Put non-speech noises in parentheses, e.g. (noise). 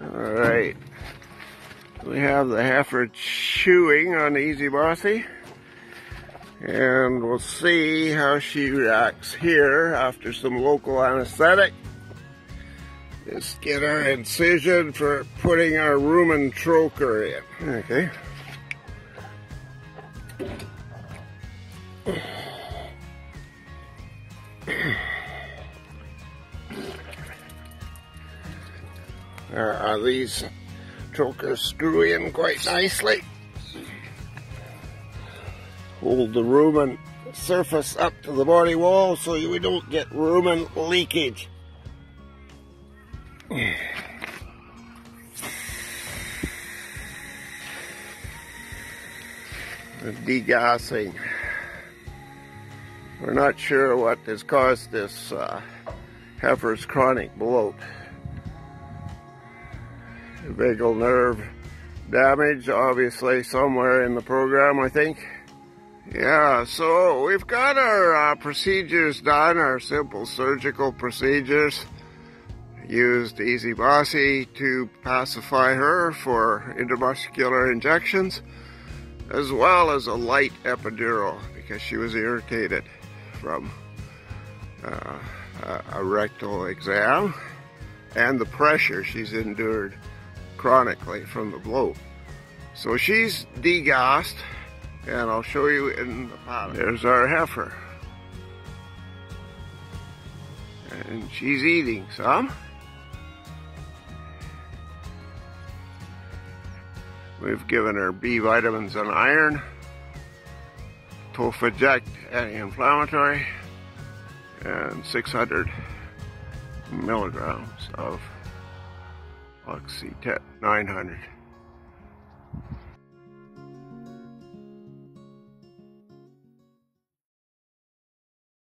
Alright. We have the heifer chewing on Easy Bossy. And we'll see how she reacts here after some local anesthetic. Let's get our incision for putting our rumen trocar in. Okay. Uh, these trocars screw in quite nicely. Hold the rumen surface up to the body wall so we don't get rumen leakage. (sighs) Degassing. We're not sure what has caused this uh, heifer's chronic bloat vagal nerve damage, obviously somewhere in the program, I think. Yeah, so we've got our uh, procedures done, our simple surgical procedures. Used Easy Bossy to pacify her for intramuscular injections, as well as a light epidural because she was irritated from uh, a rectal exam and the pressure she's endured chronically from the bloat. So she's degassed, and I'll show you in the paddock. There's our heifer. And she's eating some. We've given her B vitamins and iron, Tofaject anti-inflammatory, and 600 milligrams of Oxy 900.